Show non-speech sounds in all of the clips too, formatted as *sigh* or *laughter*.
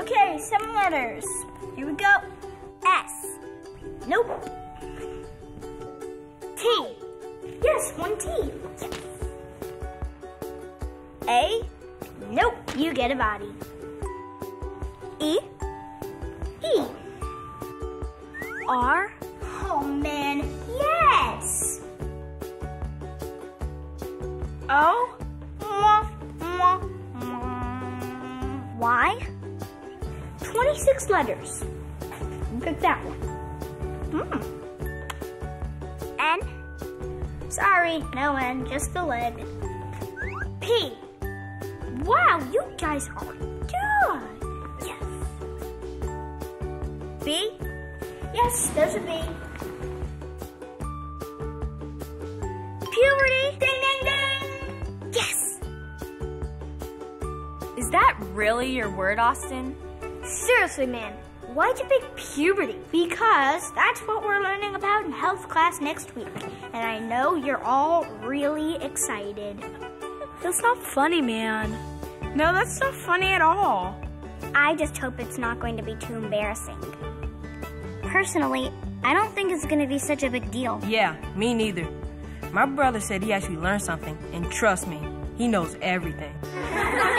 Okay, seven letters. Here we go. S. Nope. T. Yes, one T. A. Nope, you get a body. E. E. R. Oh man, yes. O. 26 letters. Look at that one. Hmm. N. Sorry, no N, just the leg. P. Wow, you guys are good. Yes. B. Yes, there's a B. Puberty. Ding, ding, ding. Yes. Is that really your word, Austin? Seriously, man, why'd you pick puberty? Because that's what we're learning about in health class next week. And I know you're all really excited. That's not funny, man. No, that's not funny at all. I just hope it's not going to be too embarrassing. Personally, I don't think it's going to be such a big deal. Yeah, me neither. My brother said he actually learned something, and trust me, he knows everything. *laughs*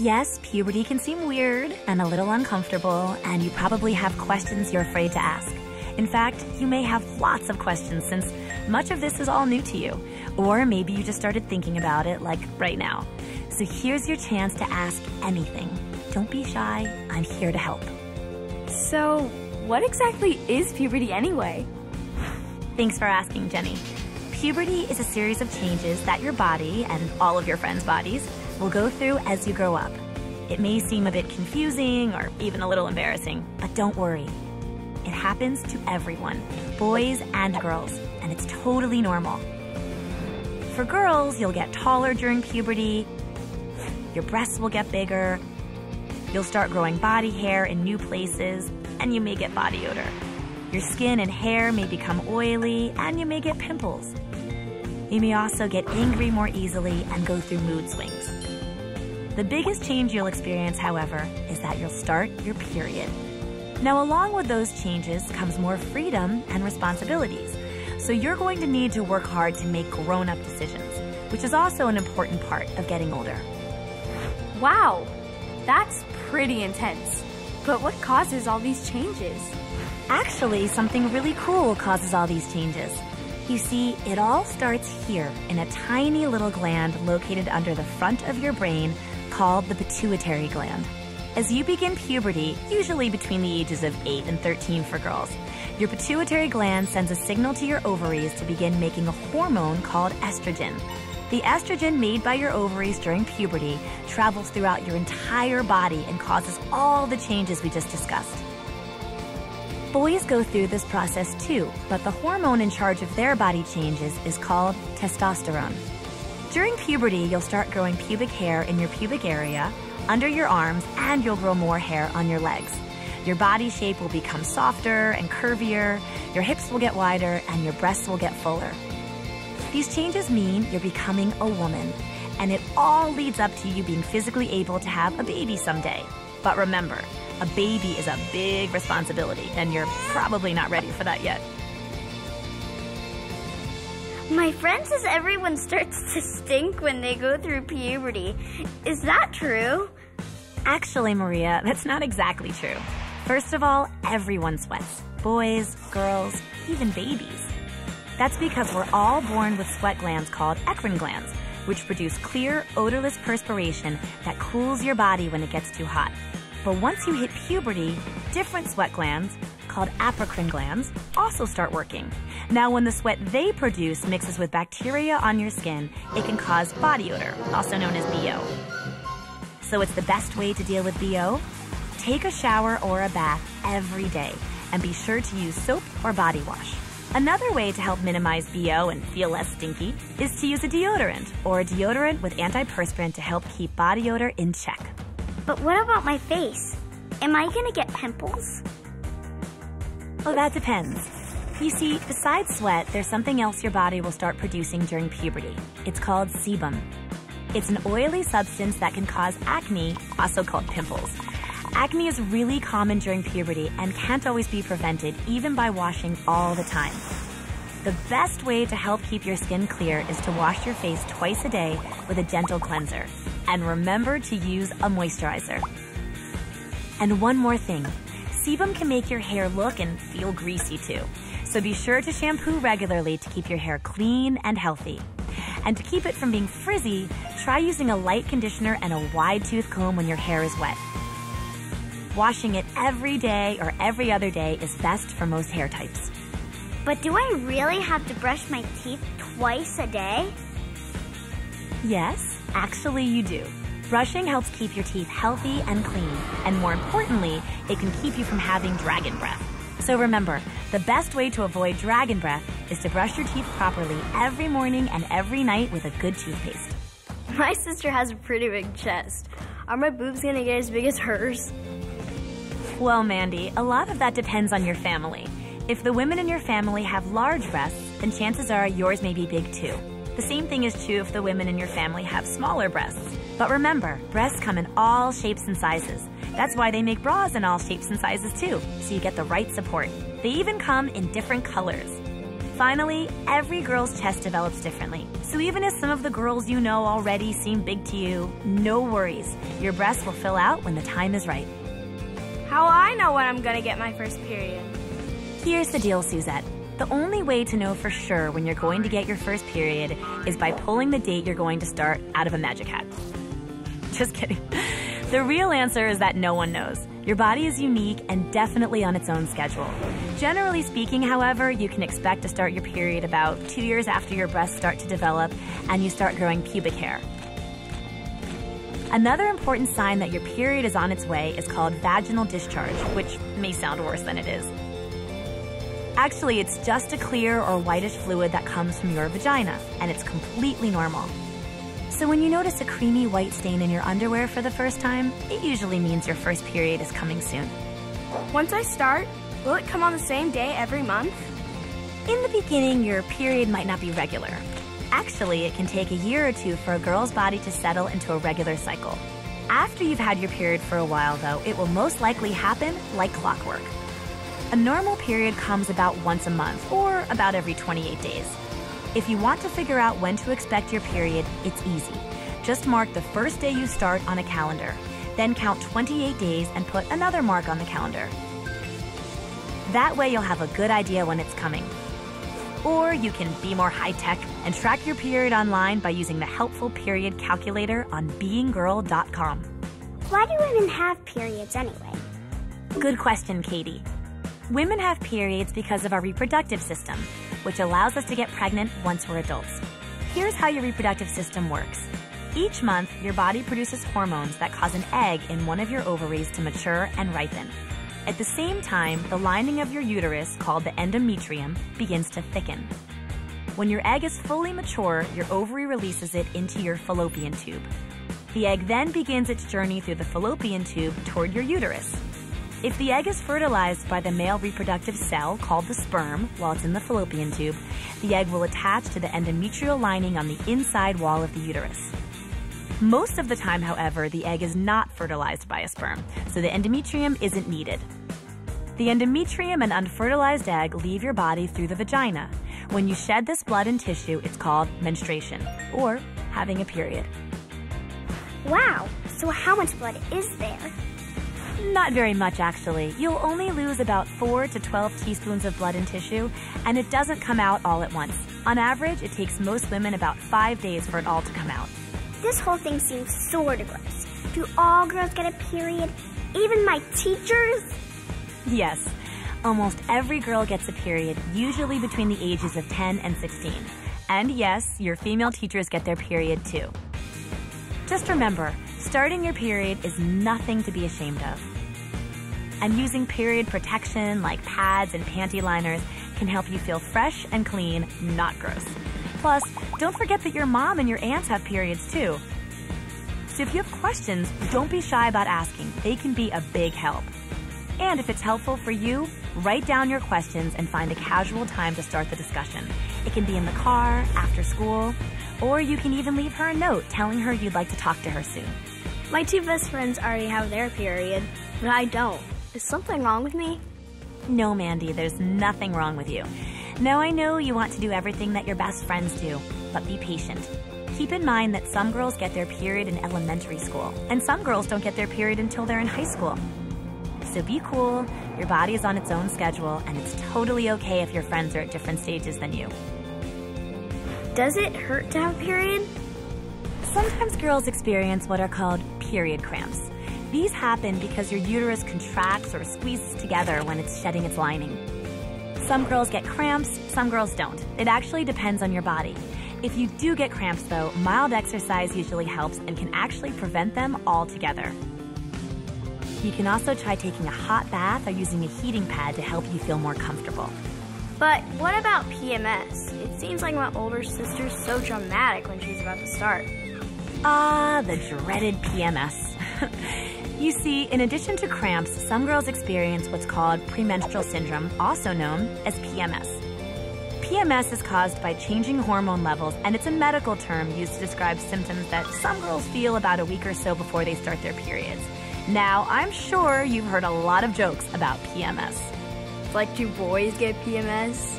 Yes, puberty can seem weird and a little uncomfortable, and you probably have questions you're afraid to ask. In fact, you may have lots of questions since much of this is all new to you. Or maybe you just started thinking about it like right now. So here's your chance to ask anything. Don't be shy, I'm here to help. So, what exactly is puberty anyway? Thanks for asking, Jenny. Puberty is a series of changes that your body and all of your friends' bodies will go through as you grow up. It may seem a bit confusing or even a little embarrassing, but don't worry. It happens to everyone, boys and girls, and it's totally normal. For girls, you'll get taller during puberty, your breasts will get bigger, you'll start growing body hair in new places, and you may get body odor. Your skin and hair may become oily, and you may get pimples. You may also get angry more easily and go through mood swings. The biggest change you'll experience, however, is that you'll start your period. Now, along with those changes comes more freedom and responsibilities. So you're going to need to work hard to make grown up decisions, which is also an important part of getting older. Wow, that's pretty intense. But what causes all these changes? Actually, something really cool causes all these changes. You see, it all starts here in a tiny little gland located under the front of your brain called the pituitary gland. As you begin puberty, usually between the ages of 8 and 13 for girls, your pituitary gland sends a signal to your ovaries to begin making a hormone called estrogen. The estrogen made by your ovaries during puberty travels throughout your entire body and causes all the changes we just discussed. Boys go through this process too, but the hormone in charge of their body changes is called testosterone. During puberty, you'll start growing pubic hair in your pubic area, under your arms, and you'll grow more hair on your legs. Your body shape will become softer and curvier, your hips will get wider, and your breasts will get fuller. These changes mean you're becoming a woman, and it all leads up to you being physically able to have a baby someday. But remember, a baby is a big responsibility, and you're probably not ready for that yet. My friend says everyone starts to stink when they go through puberty. Is that true? Actually, Maria, that's not exactly true. First of all, everyone sweats boys, girls, even babies. That's because we're all born with sweat glands called eccrine glands, which produce clear, odorless perspiration that cools your body when it gets too hot. But once you hit puberty, different sweat glands, called apocrine glands, also start working. Now, when the sweat they produce mixes with bacteria on your skin, it can cause body odor, also known as BO. So, it's the best way to deal with BO? Take a shower or a bath every day, and be sure to use soap or body wash. Another way to help minimize BO and feel less stinky is to use a deodorant or a deodorant with antiperspirant to help keep body odor in check. But what about my face? Am I gonna get pimples? Well, that depends. You see, besides sweat, there's something else your body will start producing during puberty. It's called sebum. It's an oily substance that can cause acne, also called pimples. Acne is really common during puberty and can't always be prevented even by washing all the time. The best way to help keep your skin clear is to wash your face twice a day with a gentle cleanser. And remember to use a moisturizer. And one more thing. Sebum can make your hair look and feel greasy too. So be sure to shampoo regularly to keep your hair clean and healthy. And to keep it from being frizzy, try using a light conditioner and a wide tooth comb when your hair is wet. Washing it every day or every other day is best for most hair types. But do I really have to brush my teeth twice a day? Yes, actually you do. Brushing helps keep your teeth healthy and clean, and more importantly, it can keep you from having dragon breath. So remember, the best way to avoid dragon breath is to brush your teeth properly every morning and every night with a good toothpaste. My sister has a pretty big chest. Are my boobs gonna get as big as hers? Well, Mandy, a lot of that depends on your family. If the women in your family have large breasts, then chances are yours may be big too. The same thing is true if the women in your family have smaller breasts. But remember, breasts come in all shapes and sizes. That's why they make bras in all shapes and sizes too, so you get the right support. They even come in different colors. Finally, every girl's chest develops differently. So even if some of the girls you know already seem big to you, no worries. Your breasts will fill out when the time is right. How will I know when I'm gonna get my first period? Here's the deal, Suzette. The only way to know for sure when you're going to get your first period is by pulling the date you're going to start out of a magic hat. Just kidding. The real answer is that no one knows. Your body is unique and definitely on its own schedule. Generally speaking, however, you can expect to start your period about two years after your breasts start to develop and you start growing pubic hair. Another important sign that your period is on its way is called vaginal discharge, which may sound worse than it is. Actually, it's just a clear or whitish fluid that comes from your vagina, and it's completely normal. So when you notice a creamy white stain in your underwear for the first time, it usually means your first period is coming soon. Once I start, will it come on the same day every month? In the beginning, your period might not be regular. Actually, it can take a year or two for a girl's body to settle into a regular cycle. After you've had your period for a while, though, it will most likely happen like clockwork. A normal period comes about once a month, or about every 28 days. If you want to figure out when to expect your period, it's easy. Just mark the first day you start on a calendar. Then count 28 days and put another mark on the calendar. That way you'll have a good idea when it's coming. Or you can be more high tech and track your period online by using the helpful period calculator on beinggirl.com. Why do women have periods anyway? Good question, Katie. Women have periods because of our reproductive system, which allows us to get pregnant once we're adults. Here's how your reproductive system works. Each month, your body produces hormones that cause an egg in one of your ovaries to mature and ripen. At the same time, the lining of your uterus, called the endometrium, begins to thicken. When your egg is fully mature, your ovary releases it into your fallopian tube. The egg then begins its journey through the fallopian tube toward your uterus. If the egg is fertilized by the male reproductive cell called the sperm while it's in the fallopian tube, the egg will attach to the endometrial lining on the inside wall of the uterus. Most of the time, however, the egg is not fertilized by a sperm, so the endometrium isn't needed. The endometrium and unfertilized egg leave your body through the vagina. When you shed this blood and tissue, it's called menstruation, or having a period. Wow, so how much blood is there? Not very much, actually. You'll only lose about 4 to 12 teaspoons of blood and tissue, and it doesn't come out all at once. On average, it takes most women about 5 days for it all to come out. This whole thing seems sort of gross. Do all girls get a period? Even my teachers? Yes, almost every girl gets a period, usually between the ages of 10 and 16. And yes, your female teachers get their period too. Just remember, starting your period is nothing to be ashamed of. And using period protection like pads and panty liners can help you feel fresh and clean, not gross. Plus, don't forget that your mom and your aunts have periods too. So if you have questions, don't be shy about asking. They can be a big help. And if it's helpful for you, write down your questions and find a casual time to start the discussion. It can be in the car, after school, or you can even leave her a note telling her you'd like to talk to her soon. My two best friends already have their period, but I don't. Is something wrong with me? No, Mandy, there's nothing wrong with you. Now I know you want to do everything that your best friends do, but be patient. Keep in mind that some girls get their period in elementary school, and some girls don't get their period until they're in high school. So be cool, your body is on its own schedule, and it's totally okay if your friends are at different stages than you. Does it hurt to have a period? Sometimes girls experience what are called period cramps. These happen because your uterus contracts or squeezes together when it's shedding its lining. Some girls get cramps, some girls don't. It actually depends on your body. If you do get cramps though, mild exercise usually helps and can actually prevent them altogether. You can also try taking a hot bath or using a heating pad to help you feel more comfortable. But what about PMS? It seems like my older sister's so dramatic when she's about to start. Ah, the dreaded PMS. *laughs* you see, in addition to cramps, some girls experience what's called premenstrual syndrome, also known as PMS. PMS is caused by changing hormone levels, and it's a medical term used to describe symptoms that some girls feel about a week or so before they start their periods. Now, I'm sure you've heard a lot of jokes about PMS. Like, do boys get PMS?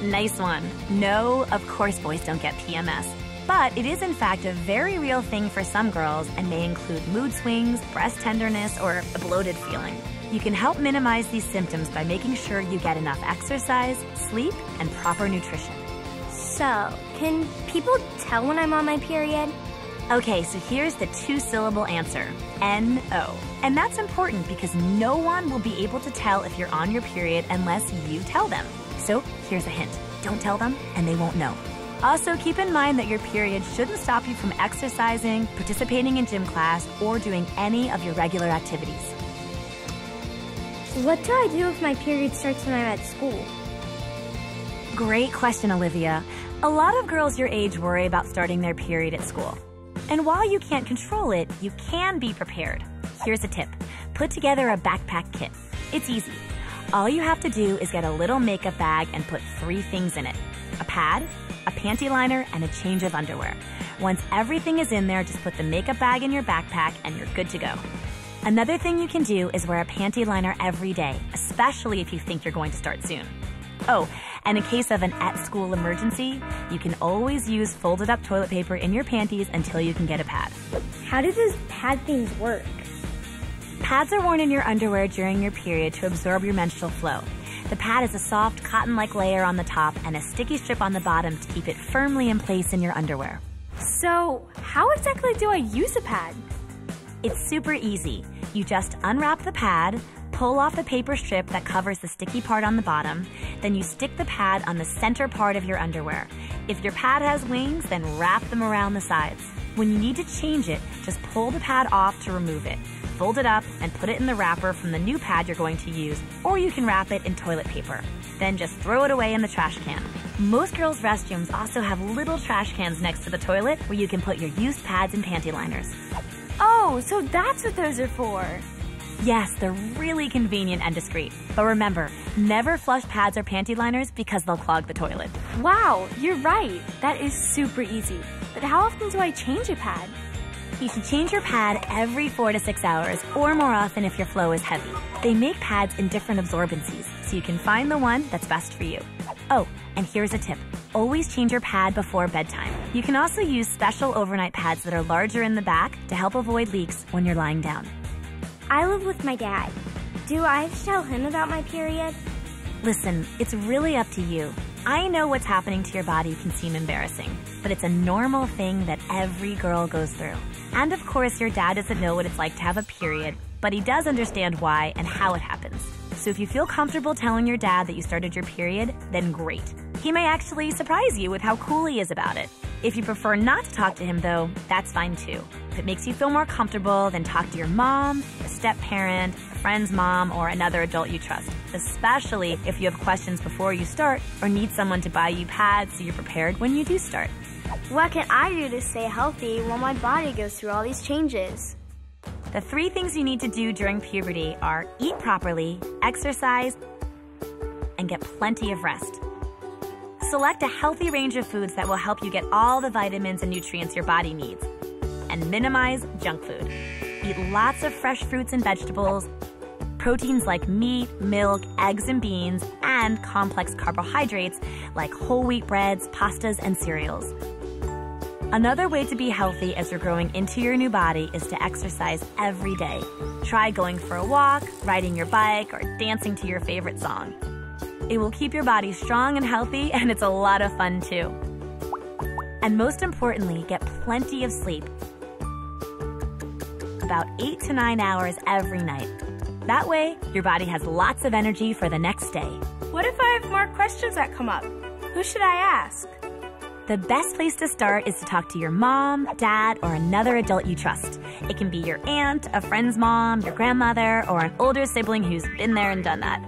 Nice one. No, of course boys don't get PMS. But it is in fact a very real thing for some girls and may include mood swings, breast tenderness, or a bloated feeling. You can help minimize these symptoms by making sure you get enough exercise, sleep, and proper nutrition. So, can people tell when I'm on my period? Okay, so here's the two syllable answer N-O. And that's important because no one will be able to tell if you're on your period unless you tell them. So here's a hint don't tell them, and they won't know. Also, keep in mind that your period shouldn't stop you from exercising, participating in gym class, or doing any of your regular activities. What do I do if my period starts when I'm at school? Great question, Olivia. A lot of girls your age worry about starting their period at school. And while you can't control it, you can be prepared. Here's a tip put together a backpack kit. It's easy. All you have to do is get a little makeup bag and put three things in it a pad, a panty liner, and a change of underwear. Once everything is in there, just put the makeup bag in your backpack and you're good to go. Another thing you can do is wear a panty liner every day, especially if you think you're going to start soon. Oh, and in case of an at school emergency, you can always use folded up toilet paper in your panties until you can get a pad. How do those pad things work? Pads are worn in your underwear during your period to absorb your menstrual flow. The pad is a soft cotton like layer on the top and a sticky strip on the bottom to keep it firmly in place in your underwear. So, how exactly do I use a pad? It's super easy. You just unwrap the pad, pull off the paper strip that covers the sticky part on the bottom, then you stick the pad on the center part of your underwear. If your pad has wings, then wrap them around the sides. When you need to change it, just pull the pad off to remove it. Fold it up and put it in the wrapper from the new pad you're going to use, or you can wrap it in toilet paper. Then just throw it away in the trash can. Most girls' restrooms also have little trash cans next to the toilet where you can put your used pads and panty liners. Oh, so that's what those are for. Yes, they're really convenient and discreet. But remember, never flush pads or panty liners because they'll clog the toilet. Wow, you're right. That is super easy. But how often do I change a pad? You should change your pad every four to six hours, or more often if your flow is heavy. They make pads in different absorbencies, so you can find the one that's best for you. Oh, and here's a tip. Always change your pad before bedtime. You can also use special overnight pads that are larger in the back to help avoid leaks when you're lying down. I live with my dad. Do I have to tell him about my period? Listen, it's really up to you. I know what's happening to your body can seem embarrassing, but it's a normal thing that every girl goes through. And of course, your dad doesn't know what it's like to have a period, but he does understand why and how it happens. So if you feel comfortable telling your dad that you started your period, then great. He may actually surprise you with how cool he is about it. If you prefer not to talk to him, though, that's fine too. If it makes you feel more comfortable, then talk to your mom, a step parent, a friend's mom, or another adult you trust, especially if you have questions before you start or need someone to buy you pads so you're prepared when you do start. What can I do to stay healthy while my body goes through all these changes? The three things you need to do during puberty are eat properly, exercise, and get plenty of rest. Select a healthy range of foods that will help you get all the vitamins and nutrients your body needs. And minimize junk food. Eat lots of fresh fruits and vegetables, proteins like meat, milk, eggs, and beans, and complex carbohydrates like whole wheat breads, pastas, and cereals. Another way to be healthy as you're growing into your new body is to exercise every day. Try going for a walk, riding your bike, or dancing to your favorite song. It will keep your body strong and healthy, *laughs* and it's a lot of fun too. And most importantly, get plenty of sleep. About eight to nine hours every night. That way, your body has lots of energy for the next day. What if I have more questions that come up? Who should I ask? The best place to start is to talk to your mom, dad, or another adult you trust. It can be your aunt, a friend's mom, your grandmother, or an older sibling who's been there and done that.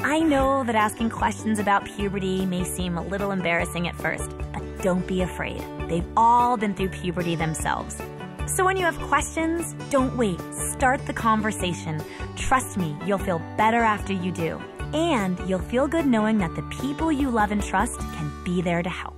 I know that asking questions about puberty may seem a little embarrassing at first, but don't be afraid. They've all been through puberty themselves. So when you have questions, don't wait. Start the conversation. Trust me, you'll feel better after you do. And you'll feel good knowing that the people you love and trust can be there to help.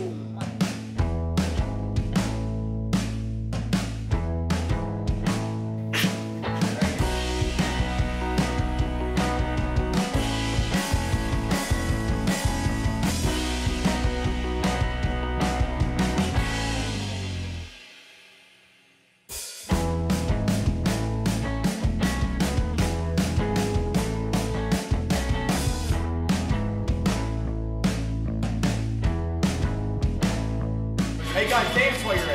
Where you